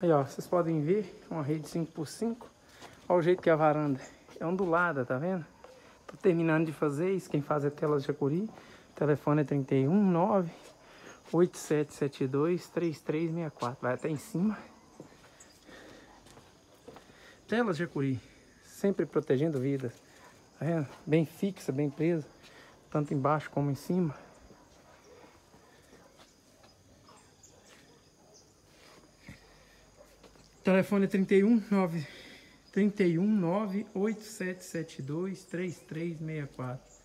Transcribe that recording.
Aí, ó, vocês podem ver uma rede 5x5. Olha o jeito que a varanda é ondulada, tá vendo? Tô terminando de fazer isso. Quem faz é Telas Jacuri. Telefone é 319 8772 3364. Vai até em cima. Telas Jacuri. Sempre protegendo vidas. Tá vendo? Bem fixa, bem presa. Tanto embaixo como em cima. Telefone é 31 9 31 9 8772 3364.